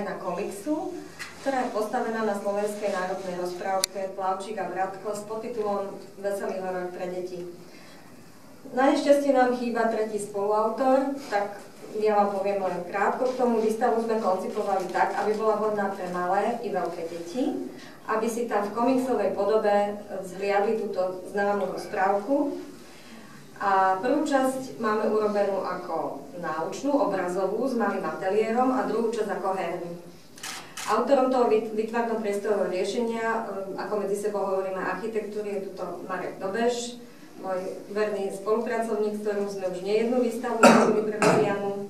na komiksu, ktorá je postavená na slovenskej národnej rozprávke Plavčík a Bratko s podtitulom Veselý horor pre deti. Na nešťastie nám chýba tretí spoluautor, tak ja vám poviem len krátko. K tomu výstavu sme koncipovali tak, aby bola vhodná pre malé i veľké deti, aby si tam v komiksovej podobe zhliadli túto známu rozprávku, a prvú časť máme urobenú ako náučnú, obrazovú, s malým ateliérom a druhú časť ako hernú. Autorom toho vytvarno-priestorového riešenia, um, ako medzi sebou hovoríme architektúry, je tuto Marek Dobeš, môj verný spolupracovník, s ktorým sme už nejednú výstavu robili pre Marianu.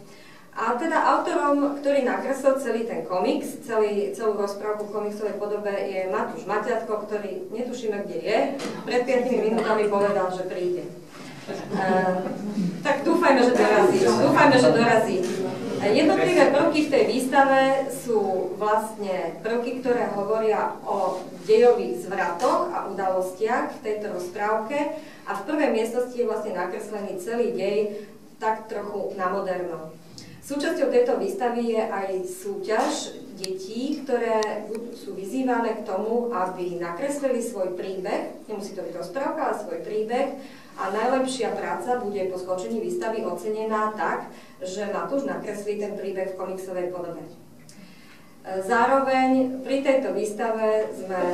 A teda autorom, ktorý nakreslil celý ten komiks, celý, celú rozprávku v komiksovej podobe je Matúš Maťatko, ktorý netušíme, kde je. Pred 5 minútami povedal, že príde. Uh, tak dúfajme, že dorazí. Dúfajme, že dorazí. Jednotlivé prvky v tej výstave sú vlastne prvky, ktoré hovoria o dejových zvratoch a udalostiach v tejto rozprávke a v prvej miestnosti je vlastne nakreslený celý dej tak trochu na moderno. Súčasťou tejto výstavy je aj súťaž detí, ktoré sú vyzývané k tomu, aby nakreslili svoj príbeh, nemusí to byť rozprávka, ale svoj príbeh a najlepšia práca bude po skončení výstavy ocenená tak, že Matúš nakreslí ten príbeh v komiksovej podobe. E, zároveň pri tejto výstave sme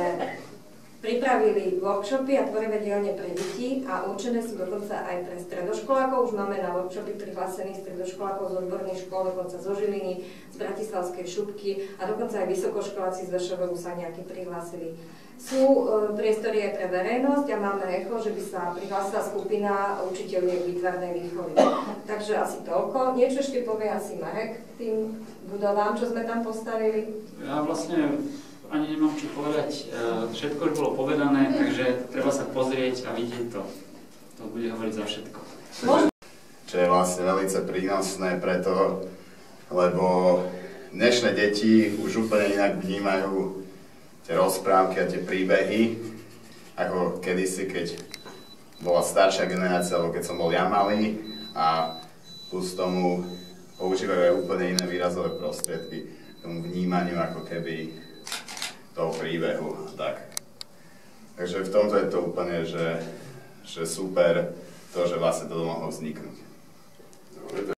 pripravili workshopy a tvorivé dielne pre deti a určené sú dokonca aj pre stredoškolákov. Už máme na workshopy prihlásených stredoškolákov z odborných škôl, dokonca zo Žiliny, z Bratislavskej šupky a dokonca aj vysokoškoláci z VŠVU sa nejakí prihlásili. Sú e, priestory aj pre verejnosť a máme echo, že by sa prihlásila skupina učiteľiek výtvarnej výchovy. Takže asi toľko. Niečo ešte povie asi Marek k tým budovám, čo sme tam postavili. Ja vlastne ani nemám čo povedať. E, všetko už bolo povedané, takže treba sa pozrieť a vidieť to. To bude hovoriť za všetko. Čo je vlastne veľmi prínosné preto, lebo dnešné deti už úplne inak vnímajú tie rozprávky a tie príbehy, ako kedysi, keď bola staršia generácia, alebo keď som bol ja malý a plus tomu používajú aj úplne iné výrazové prostriedky k tomu vnímaniu ako keby toho príbehu. Tak. Takže v tomto je to úplne, že, že super to, že vlastne to mohlo vzniknúť.